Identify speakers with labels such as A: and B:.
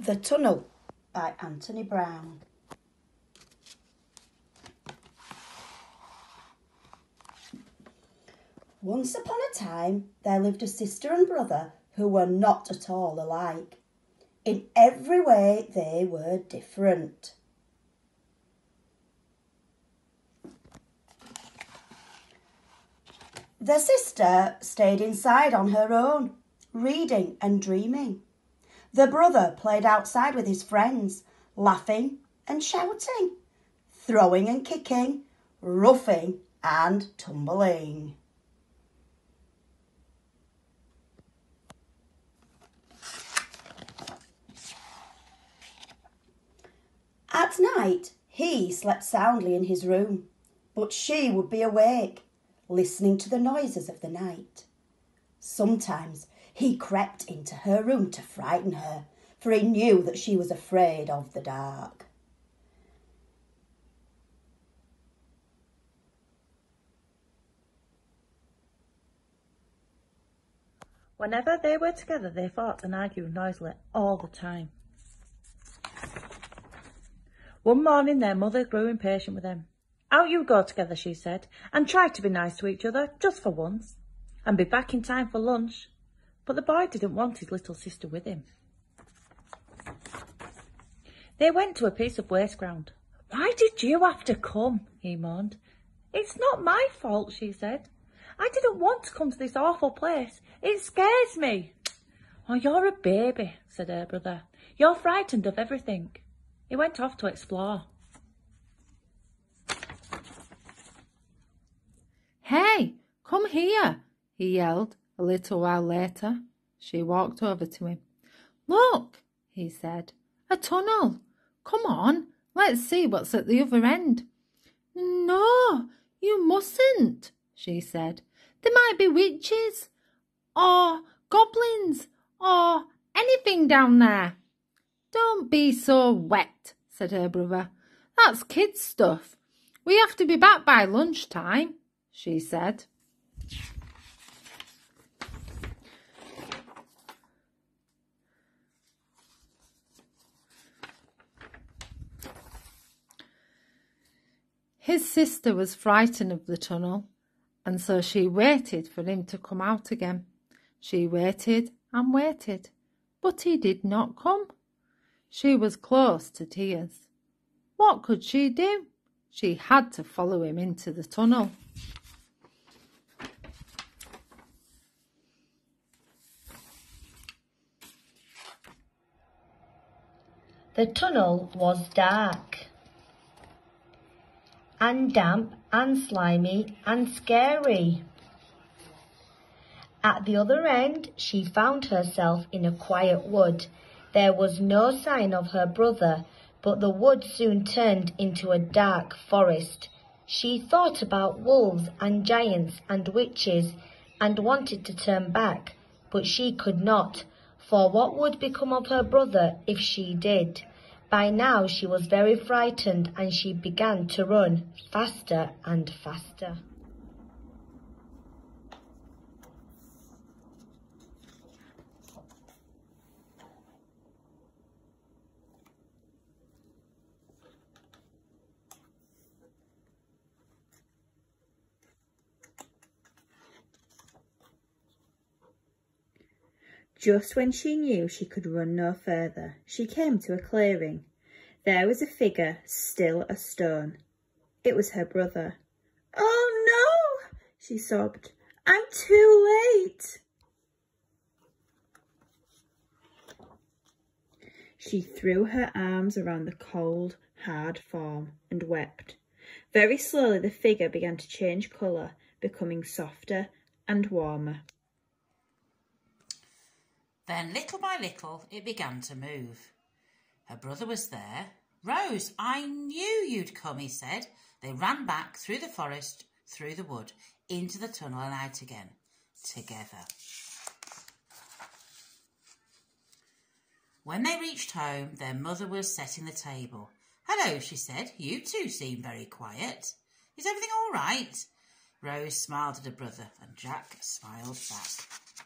A: The Tunnel by Anthony Browne. Once upon a time, there lived a sister and brother who were not at all alike. In every way, they were different. The sister stayed inside on her own, reading and dreaming. The brother played outside with his friends, laughing and shouting, throwing and kicking, roughing and tumbling. At night, he slept soundly in his room, but she would be awake, listening to the noises of the night. Sometimes he crept into her room to frighten her, for he knew that she was afraid of the dark.
B: Whenever they were together, they fought and argued noisily all the time. One morning, their mother grew impatient with them. Out you go together, she said, and try to be nice to each other, just for once, and be back in time for lunch. But the boy didn't want his little sister with him. They went to a piece of waste ground. Why did you have to come? he moaned. It's not my fault, she said. I didn't want to come to this awful place. It scares me. Oh, you're a baby, said her brother. You're frightened of everything. He went off to explore.
C: Hey, come here, he yelled a little while later. She walked over to him. Look, he said, a tunnel. Come on, let's see what's at the other end. No, you mustn't, she said. There might be witches or goblins or anything down there. Don't be so wet, said her brother. That's kids' stuff. We have to be back by lunchtime, she said. His sister was frightened of the tunnel, and so she waited for him to come out again. She waited and waited, but he did not come. She was close to tears. What could she do? She had to follow him into the tunnel.
D: The tunnel was dark and damp and slimy and scary. At the other end, she found herself in a quiet wood there was no sign of her brother, but the wood soon turned into a dark forest. She thought about wolves and giants and witches and wanted to turn back, but she could not, for what would become of her brother if she did? By now she was very frightened and she began to run faster and faster.
E: Just when she knew she could run no further, she came to a clearing. There was a figure, still a stone. It was her brother. Oh no, she sobbed. I'm too late. She threw her arms around the cold, hard form and wept. Very slowly the figure began to change colour, becoming softer and warmer.
F: Then, little by little, it began to move. Her brother was there. Rose, I knew you'd come, he said. They ran back through the forest, through the wood, into the tunnel and out again, together. When they reached home, their mother was setting the table. Hello, she said. You two seem very quiet. Is everything all right? Rose smiled at her brother and Jack smiled back.